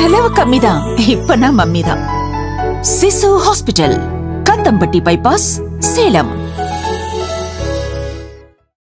செலவு கம்மிதான். இப்ப நான் மம்மி தான் சிசு ஹாஸ்பிட்டல் கந்தம்பட்டி பைபாஸ் சேலம்.